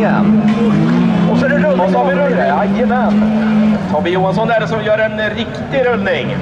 igen. Och så är det rullning. Och så har vi rullning. Jajamän. Tobbe Johansson är det som gör en riktig rullning.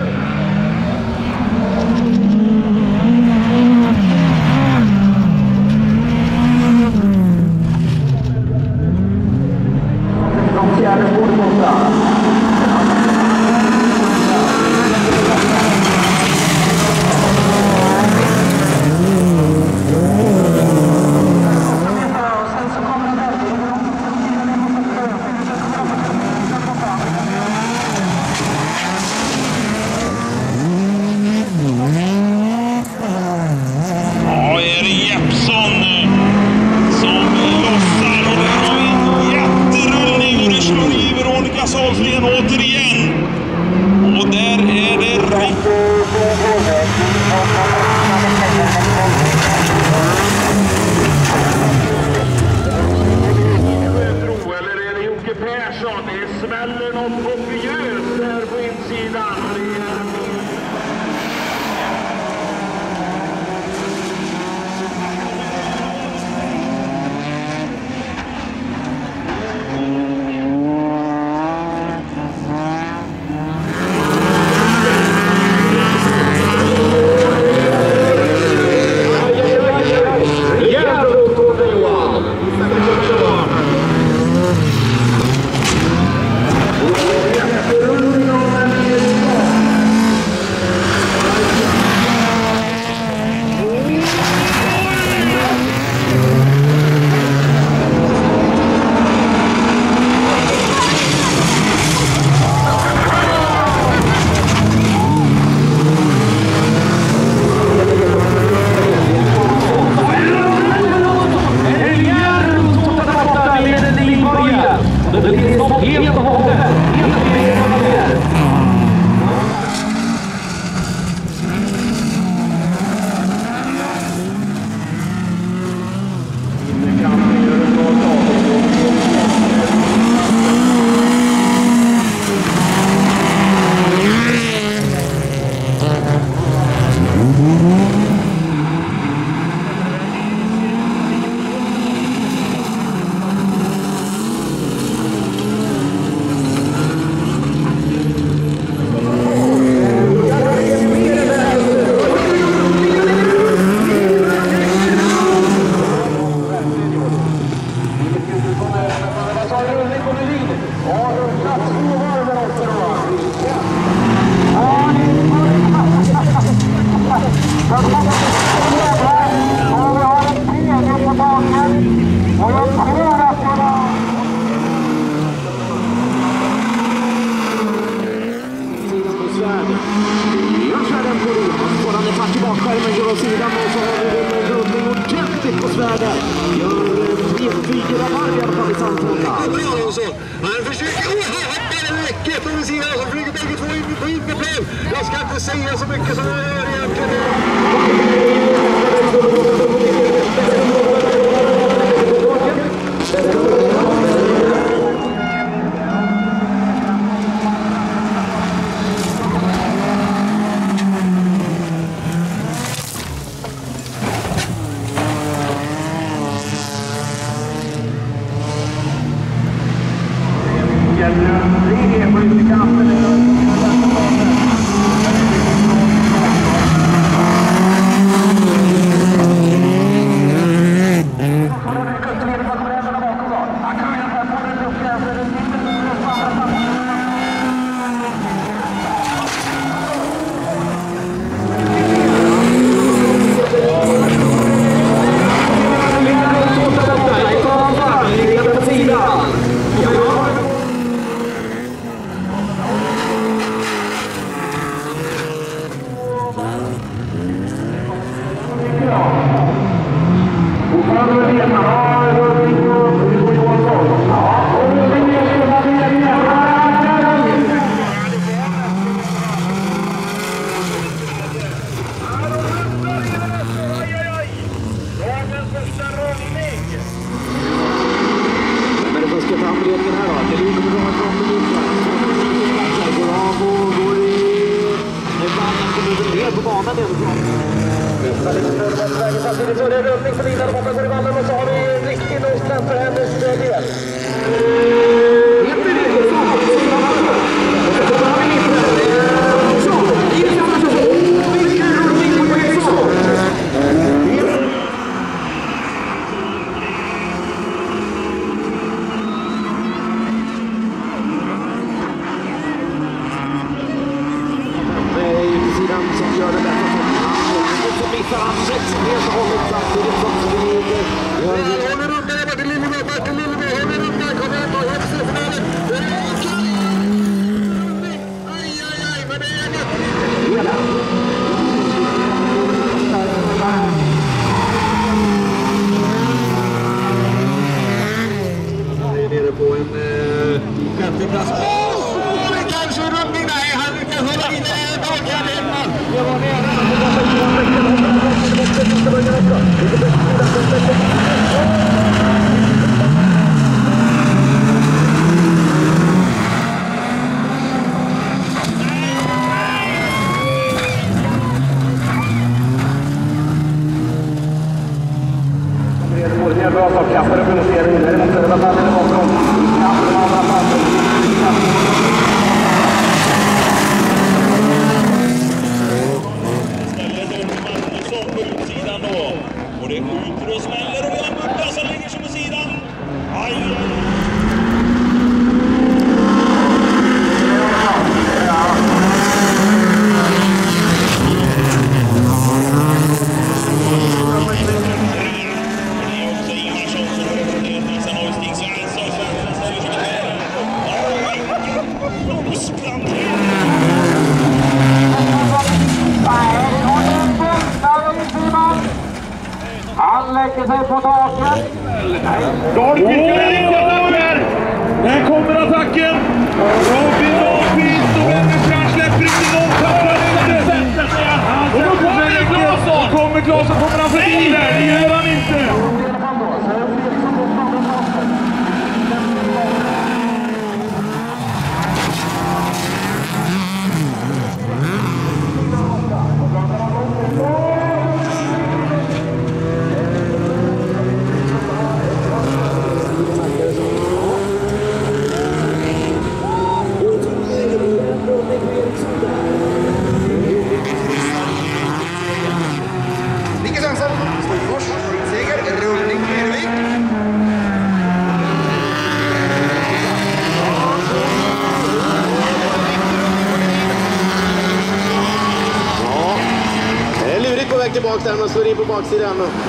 helt och hållet. Klaassen komt er aan verdienen. transferir para boxe.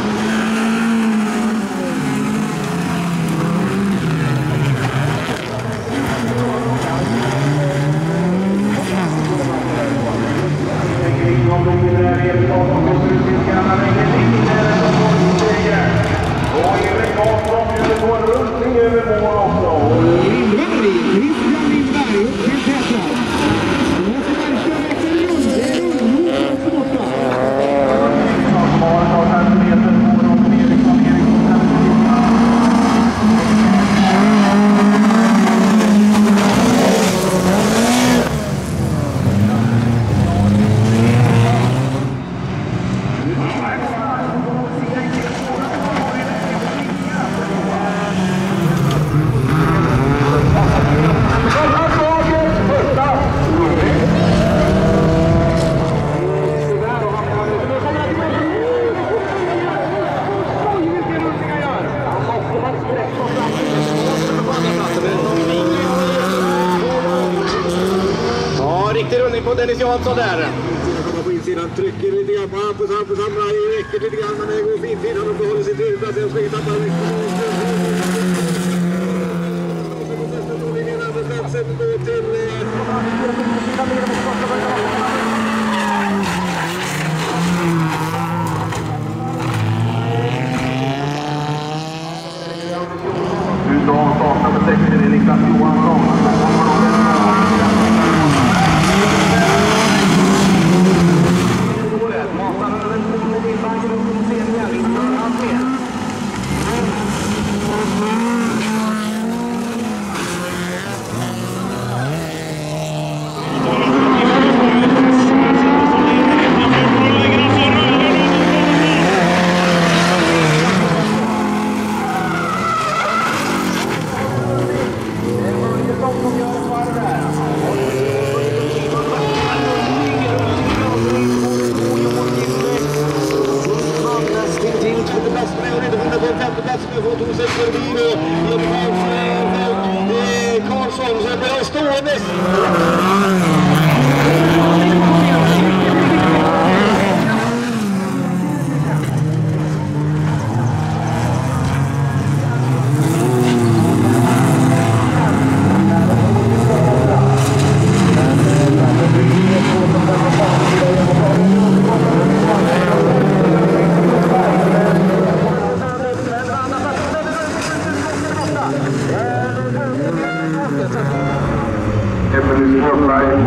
Dennis Johansson där. Insidan, trycker lite grann på Hampus. Hampus hamnar i räcket lite grann, men det går fint Han behåller sin tredjeplats. Jag försöker tappa Sen går till... Utav startnummer 60, Niklas Johansson. Sundberg.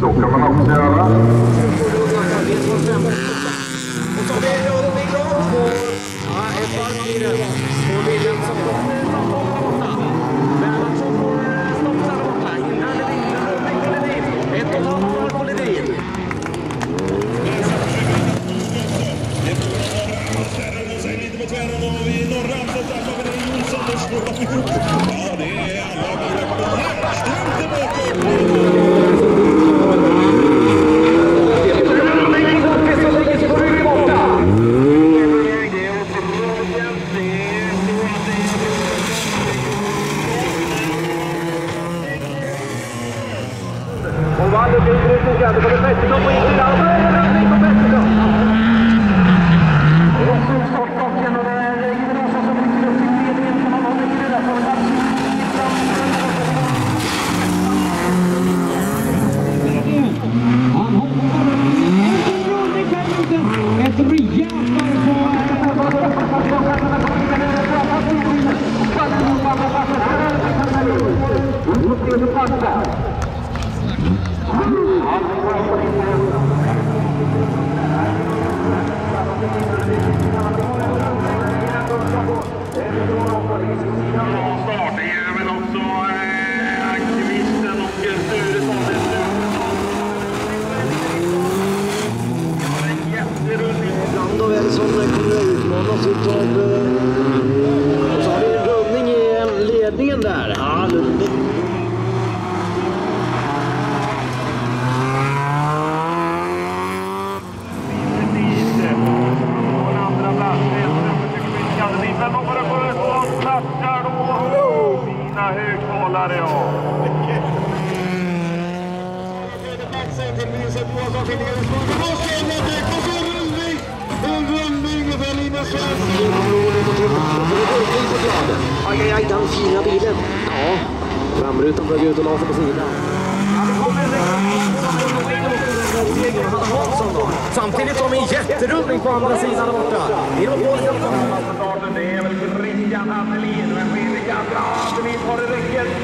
Så kan man också göra. Dario. Aj, aj, aj, den fina bilen. Ja, framrutan flög ut och la sig på sidan. Samtidigt som en jätterullning på andra sidan borta. Det är de båda. Det är väl Christian Annelin, men Fredrik Andrade, vi tar det räcket.